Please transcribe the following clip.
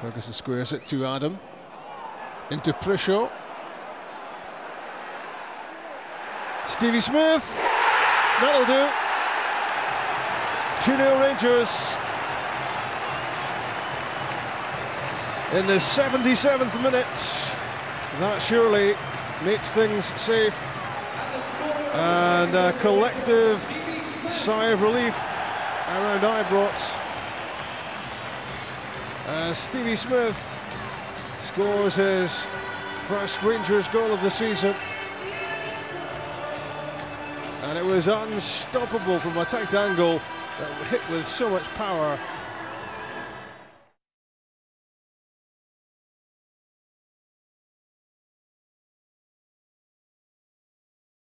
Ferguson squares it to Adam. Into Prso. Stevie Smith. That'll do. 2 0 Rangers. In the 77th minute. That surely makes things safe. And a collective sigh of relief around Ibrox. Uh, As Stevie Smith scores his first Rangers goal of the season. And it was unstoppable from a tight angle that hit with so much power